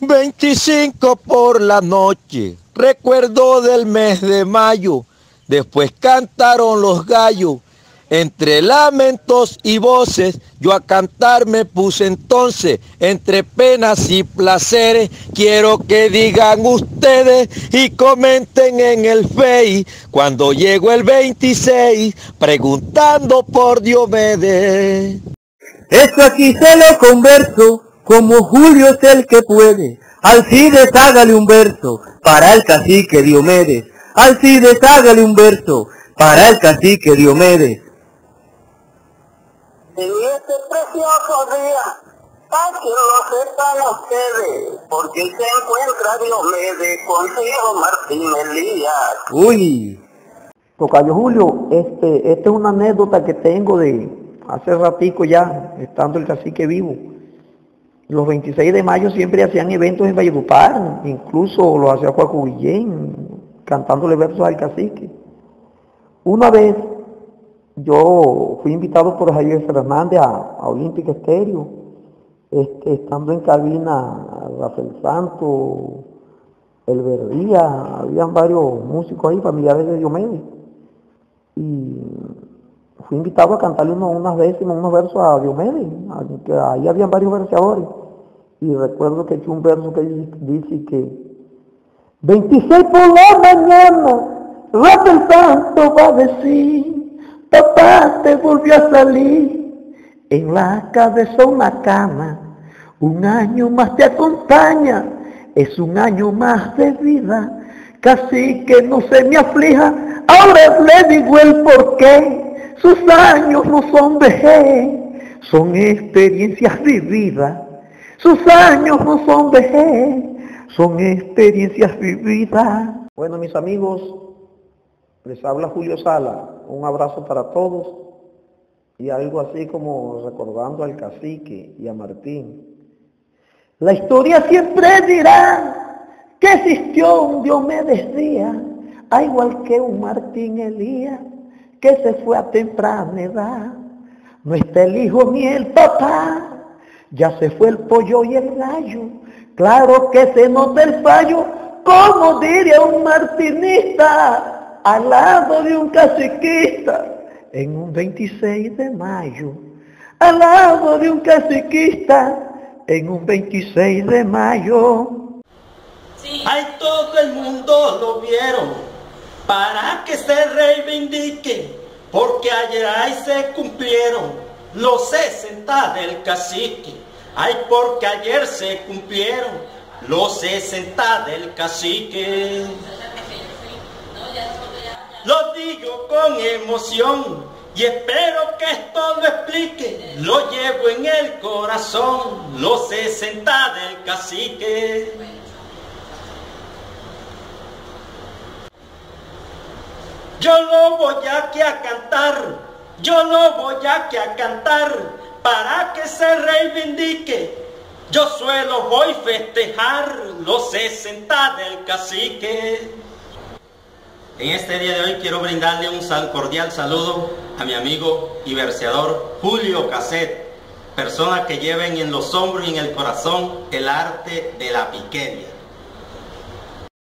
25 por la noche, recuerdo del mes de mayo, después cantaron los gallos, entre lamentos y voces, yo a cantar me puse entonces, entre penas y placeres, quiero que digan ustedes y comenten en el Face, cuando llegó el 26, preguntando por Diomedes. Esto aquí se lo converso como Julio es el que puede. Alcides hágale un verso para el cacique Diomedes. Alcides hágale un verso para el cacique Diomedes. En este precioso día, para que lo sepan ustedes, porque se encuentra Diomedes con Diego Martín Elías. Uy. Tocayo Julio, este, esta es una anécdota que tengo de hace ratico ya, estando el cacique vivo. Los 26 de mayo siempre hacían eventos en Valledupar, incluso lo hacía Guillén, cantándole versos al cacique. Una vez yo fui invitado por Javier Fernández a, a Olímpica Estéreo, estando en cabina Rafael Santo, El Verdía, habían varios músicos ahí, familiares de Diomedes. Y fui invitado a cantarle unas décimas, unos versos a Diomedes, que ahí habían varios verseadores y recuerdo que hecho un verso que dice que 26 por la mañana, Rafael Santo va a decir, papá te volvió a salir, en la cabeza una cama, un año más te acompaña, es un año más de vida, casi que no se me aflija, ahora le digo el porqué, sus años no son vejez, son experiencias vividas sus años no son vejez, son experiencias vividas. Bueno, mis amigos, les habla Julio Sala. Un abrazo para todos y algo así como recordando al cacique y a Martín. La historia siempre dirá que existió un Diomedes Díaz, a igual que un Martín Elías, que se fue a temprana edad. No está el hijo ni el papá, ya se fue el pollo y el gallo. Claro que se nota el fallo, como diría un martinista, al lado de un caciquista, en un 26 de mayo. Al lado de un caciquista, en un 26 de mayo. Ay, todo el mundo lo vieron, para que se reivindique, porque ayer ahí se cumplieron los 60 del cacique. Ay, porque ayer se cumplieron los 60 del cacique. Lo digo con emoción y espero que esto lo explique. Lo llevo en el corazón, los 60 del cacique. Yo lo voy aquí a cantar yo lo voy aquí a cantar para que se reivindique. Yo suelo voy festejar los 60 del cacique. En este día de hoy quiero brindarle un cordial saludo a mi amigo y verseador Julio Caset, persona que lleva en los hombros y en el corazón el arte de la piquería.